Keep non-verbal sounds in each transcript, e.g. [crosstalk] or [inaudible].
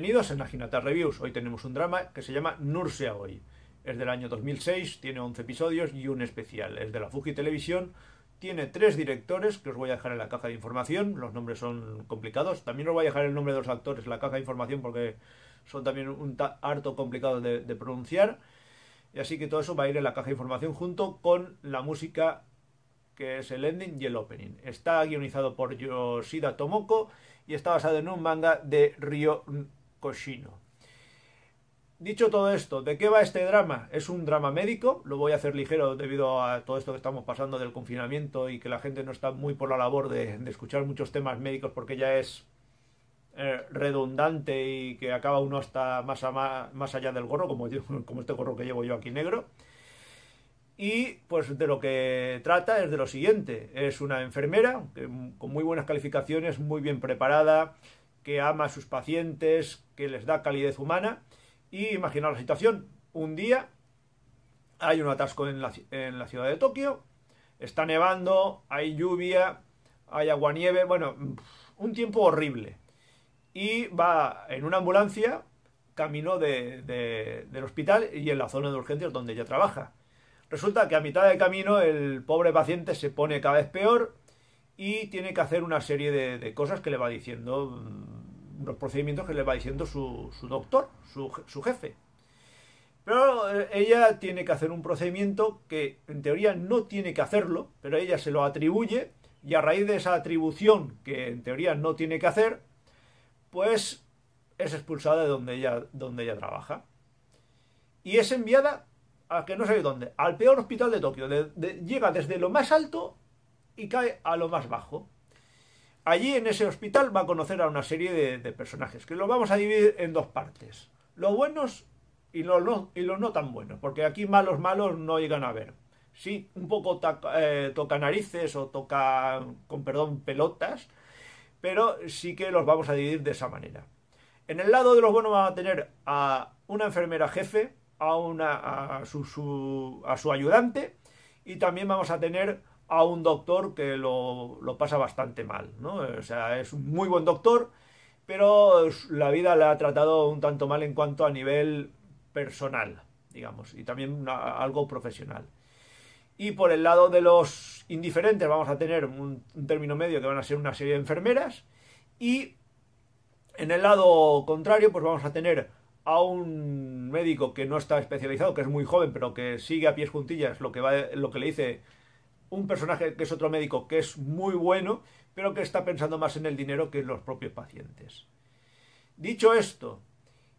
Bienvenidos a Naginata Reviews. Hoy tenemos un drama que se llama Nurse Hoy. Es del año 2006, tiene 11 episodios y un especial. Es de la Fuji Televisión. Tiene tres directores que os voy a dejar en la caja de información. Los nombres son complicados. También os voy a dejar el nombre de los actores en la caja de información porque son también un harto complicados de pronunciar. Y así que todo eso va a ir en la caja de información junto con la música que es el ending y el opening. Está guionizado por Yoshida Tomoko y está basado en un manga de Ryo Koshino. Dicho todo esto, ¿de qué va este drama? Es un drama médico, lo voy a hacer ligero debido a todo esto que estamos pasando del confinamiento y que la gente no está muy por la labor de, escuchar muchos temas médicos porque ya es eh, redundante y que acaba uno hasta más, allá del gorro, [laughs] como este gorro que llevo yo aquí negro. Y pues de lo que trata es de lo siguiente. Es una enfermera con muy buenas calificaciones, muy bien preparada, que ama a sus pacientes, que les da calidez humana. Y imaginaos la situación. Un día hay un atasco en la, en la ciudad de Tokio, está nevando, hay lluvia, hay agua-nieve, bueno, un tiempo horrible. Y va en una ambulancia camino de, del hospital y en la zona de urgencias donde ella trabaja Resulta que a mitad de camino el pobre paciente se pone cada vez peor y tiene que hacer una serie de, cosas que le va diciendo, mm, unos procedimientos que le va diciendo su, doctor, su, su, jefe. Pero eh, ella tiene que hacer un procedimiento que en teoría no tiene que hacerlo, pero ella se lo atribuye y a raíz de esa atribución que en teoría no tiene que hacer, pues es expulsada de donde ella, donde ella trabaja. Y es enviada a que no sé dónde, al peor hospital de Tokio. llega desde lo más alto y cae a lo más bajo. Allí en ese hospital va a conocer a una serie de, personajes, que los vamos a dividir en dos partes. Los buenos y los, no, y los no tan buenos, porque aquí malos malos no llegan a ver. Sí, un poco eh, toca narices o toca, con perdón, pelotas, pero sí que los vamos a dividir de esa manera. En el lado de los buenos vamos a tener a una enfermera jefe, a, una, a, su, a su ayudante y también vamos a tener a un doctor que lo, lo, pasa bastante mal, ¿no? O sea, es un muy buen doctor, pero la vida le ha tratado un tanto mal en cuanto a nivel personal, digamos, y también algo profesional. Y por el lado de los indiferentes vamos a tener un, un término medio que van a ser una serie de enfermeras y en el lado contrario pues vamos a tener a un médico que no está especializado, que es muy joven, pero que sigue a pies juntillas lo que, va, lo que le dice un personaje que es otro médico que es muy bueno, pero que está pensando más en el dinero que en los propios pacientes. Dicho esto,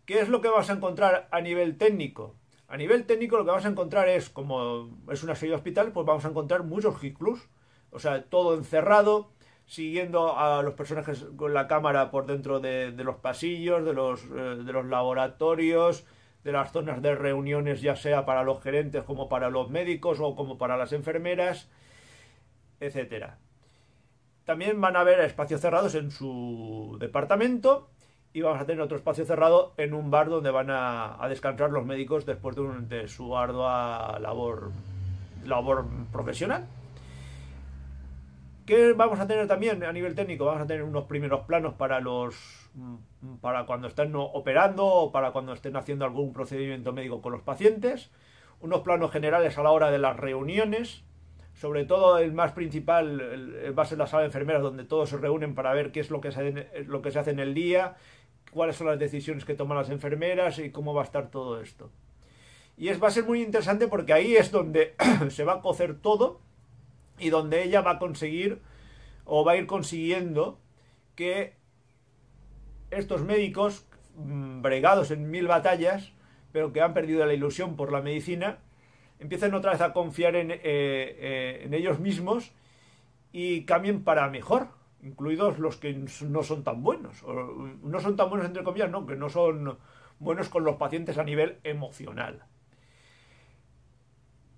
¿qué es lo que vas a encontrar a nivel técnico? A nivel técnico lo que vas a encontrar es, como es una serie de hospital, pues vamos a encontrar muchos ciclos, o sea, todo encerrado, siguiendo a los personajes con la cámara por dentro de, los pasillos, de los, eh, de los laboratorios, de las zonas de reuniones, ya sea para los gerentes como para los médicos o como para las enfermeras, etcétera. También van a haber espacios cerrados en su departamento y vamos a tener otro espacio cerrado en un bar donde van a, descansar los médicos después de, su ardua labor, labor profesional. ¿Qué vamos a tener también a nivel técnico? Vamos a tener unos primeros planos para los mm, para cuando estén operando o para cuando estén haciendo algún procedimiento médico con los pacientes, unos planos generales a la hora de las reuniones, sobre todo el más principal va a ser la sala de enfermeras donde todos se reúnen para ver qué es lo que se, lo que se hace en el día, cuáles son las decisiones que toman las enfermeras y cómo va a estar todo esto. Y es, va a ser muy interesante porque ahí es donde [clears throat] se va a cocer todo y donde ella va a conseguir o va a ir consiguiendo que estos médicos mm, bregados en mil batallas, pero que han perdido la ilusión por la medicina, empiecen otra vez a confiar en, eh, eh, en ellos mismos y cambien para mejor, incluidos los que no son tan buenos, no son tan buenos entre comillas, no, que no son buenos con los pacientes a nivel emocional.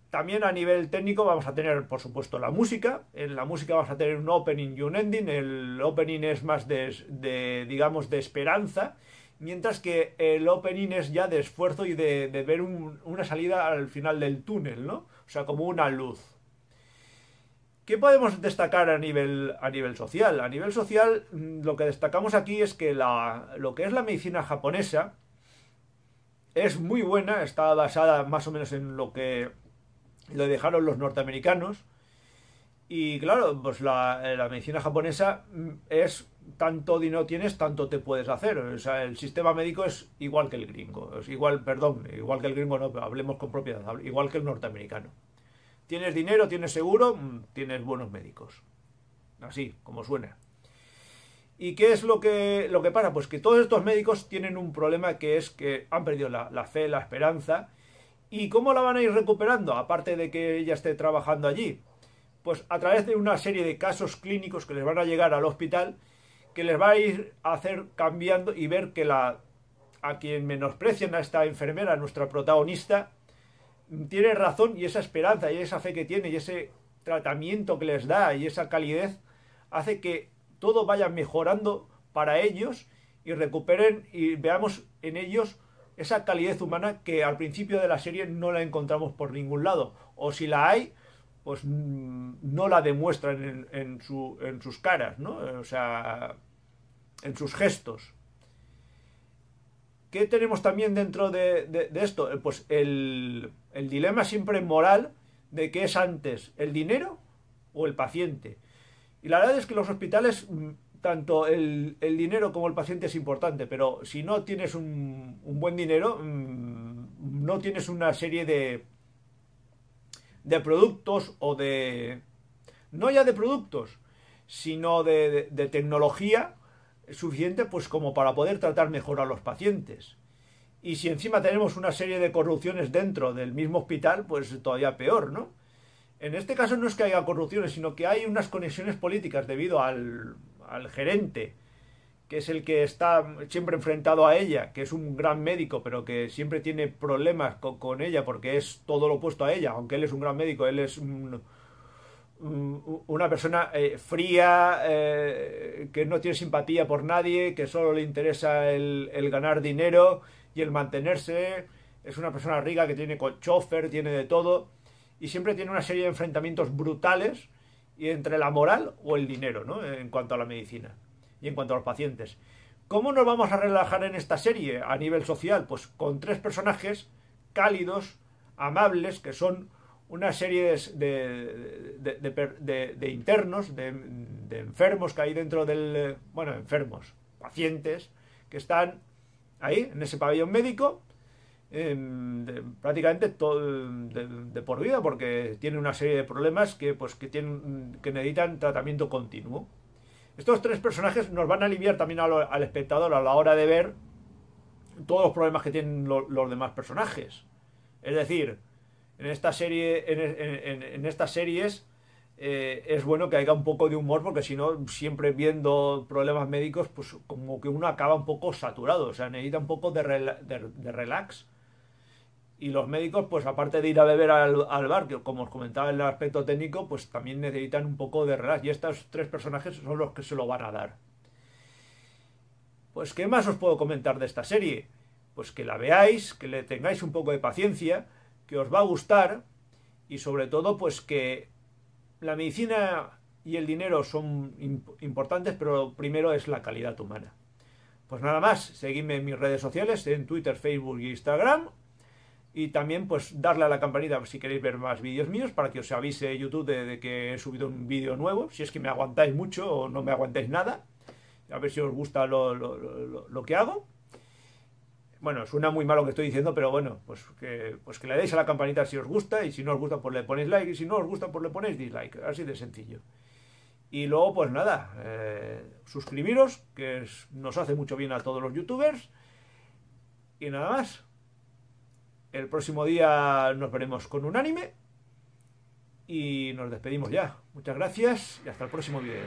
También a nivel técnico vamos a tener, por supuesto, la música. En la música vamos a tener un opening y un ending. El opening es más de, digamos, de esperanza, mientras que el opening es ya de esfuerzo y de, ver una salida al final del túnel, ¿no? O sea, como una luz. ¿Qué podemos destacar a nivel, a nivel social? A nivel social, mm, lo que destacamos aquí es que la, lo que es la medicina japonesa es muy buena, está basada más o menos en lo que lo dejaron los norteamericanos. Y claro, pues la, la medicina japonesa mm, es tanto dinero tienes, tanto te puedes hacer. O sea, el sistema médico es igual que el gringo. Es igual, perdón, igual que el gringo no, hablemos con propiedad, igual que el norteamericano. Tienes dinero, tienes seguro, mm, tienes buenos médicos. Así, como suena. ¿Y qué es lo que, lo que pasa? Pues que todos estos médicos tienen un problema que es que han perdido la, la fe, la esperanza. ¿Y cómo la van a ir recuperando? Aparte de que ella esté trabajando allí. Pues a través de una serie de casos clínicos que les van a llegar al hospital, que les va a ir a hacer cambiando y ver que la, a quien menosprecian a esta enfermera, nuestra protagonista, tiene razón y esa esperanza y esa fe que tiene y ese tratamiento que les da y esa calidez hace que todo vaya mejorando para ellos y recuperen y veamos en ellos esa calidez humana que al principio de la serie no la encontramos por ningún lado. O si la hay, pues mm, no la demuestran en, su, en sus caras, ¿no? O sea, en sus gestos. ¿Qué tenemos también dentro de, esto? Eh, pues el, dilema siempre moral de qué es antes, el dinero o el paciente. Y la verdad es que los hospitales, mm, tanto el, dinero como el paciente es importante, pero si no tienes un, buen dinero, mm, no tienes una serie de, de productos o de... no ya de productos, sino de, tecnología suficiente pues como para poder tratar mejor a los pacientes. Y si encima tenemos una serie de corrupciones dentro del mismo hospital, pues todavía peor, ¿no? En este caso no es que haya corrupciones, sino que hay unas conexiones políticas debido al, al gerente, es el que está siempre enfrentado a ella, que es un gran médico, pero que siempre tiene problemas con, con ella porque es todo lo opuesto a ella, aunque él es un gran médico, él es un, una persona eh, fría, eh, que no tiene simpatía por nadie, que solo le interesa el, ganar dinero y el mantenerse. Es una persona rica que tiene chofer, tiene de todo. Y siempre tiene una serie de enfrentamientos brutales y entre la moral o el dinero, ¿no? En cuanto a la medicina y en cuanto a los pacientes. ¿Cómo nos vamos a relajar en esta serie a nivel social? Pues con tres personajes cálidos, amables, que son una serie de, de, internos, de, enfermos que hay dentro del... Bueno, enfermos, pacientes, que están ahí, en ese pabellón médico, em, prácticamente todo de, por vida, porque tienen una serie de problemas que, pues, que, tienen, que necesitan tratamiento continuo. Estos tres personajes nos van a aliviar también al, espectador a la hora de ver todos los problemas que tienen los demás personajes. Es decir, en esta serie, en, estas series eh, es bueno que haya un poco de humor porque si no, siempre viendo problemas médicos, pues como que uno acaba un poco saturado, o sea, necesita un poco de, de, relax. Y los médicos, pues aparte de ir a beber al, al, bar, que como os comentaba en el aspecto técnico, pues también necesitan un poco de relax. Y estos tres personajes son los que se lo van a dar. Pues, ¿qué más os puedo comentar de esta serie? Pues que la veáis, que le tengáis un poco de paciencia, que os va a gustar y sobre todo pues que la medicina y el dinero son importantes, pero primero es la calidad humana. Pues nada más, seguidme en mis redes sociales, en Twitter, Facebook e Instagram. Y también pues darle a la campanita si queréis ver más vídeos míos para que os avise YouTube de, que he subido un vídeo nuevo. Si es que me aguantáis mucho o no me aguantáis nada. A ver si os gusta lo, lo que hago. Bueno, suena muy malo lo que estoy diciendo, pero bueno, pues que, pues que le deis a la campanita si os gusta y si no os gusta pues le ponéis like y si no os gusta pues le ponéis dislike, así de sencillo. Y luego pues nada, eh, suscribiros, que nos hace mucho bien a todos los youtubers. Y nada más. El próximo día nos veremos con un anime. Y nos despedimos ya. Muchas gracias y hasta el próximo video.